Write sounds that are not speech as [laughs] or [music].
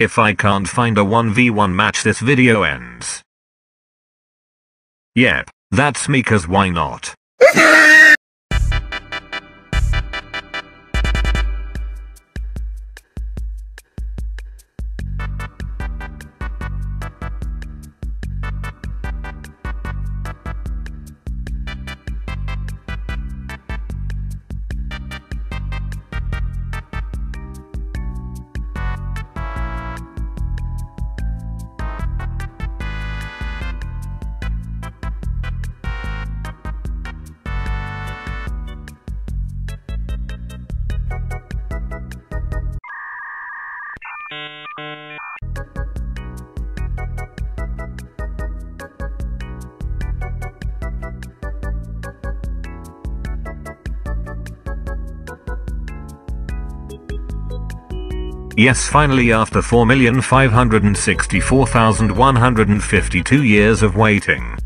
If I can't find a 1v1 match this video ends. Yep, that's me cause why not? [laughs] Yes finally after 4,564,152 years of waiting,